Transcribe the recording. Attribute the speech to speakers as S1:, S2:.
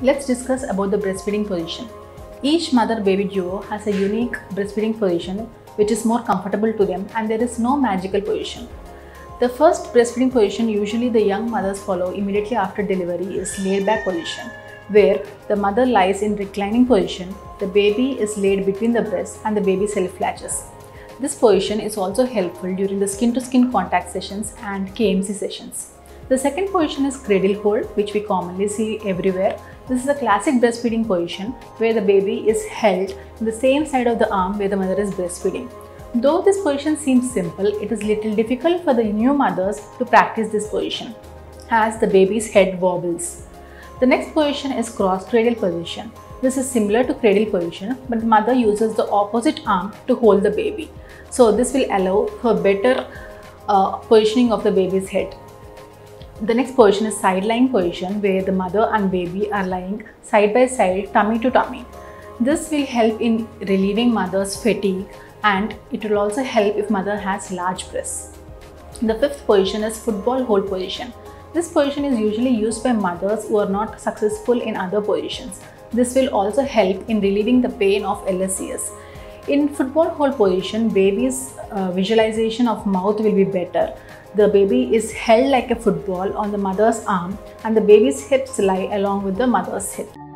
S1: Let's discuss about the breastfeeding position. Each mother-baby duo has a unique breastfeeding position which is more comfortable to them and there is no magical position. The first breastfeeding position usually the young mothers follow immediately after delivery is laid back position where the mother lies in reclining position, the baby is laid between the breasts and the baby self-latches. This position is also helpful during the skin-to-skin -skin contact sessions and KMC sessions. The second position is cradle hold which we commonly see everywhere. This is a classic breastfeeding position where the baby is held on the same side of the arm where the mother is breastfeeding. Though this position seems simple, it is little difficult for the new mothers to practice this position as the baby's head wobbles. The next position is cross cradle position. This is similar to cradle position but the mother uses the opposite arm to hold the baby. So this will allow for better uh, positioning of the baby's head. The next position is side lying position where the mother and baby are lying side by side tummy to tummy. This will help in relieving mother's fatigue and it will also help if mother has large breasts. The fifth position is football hold position. This position is usually used by mothers who are not successful in other positions. This will also help in relieving the pain of LSCS. In football hold position, baby's uh, visualization of mouth will be better. The baby is held like a football on the mother's arm and the baby's hips lie along with the mother's hip.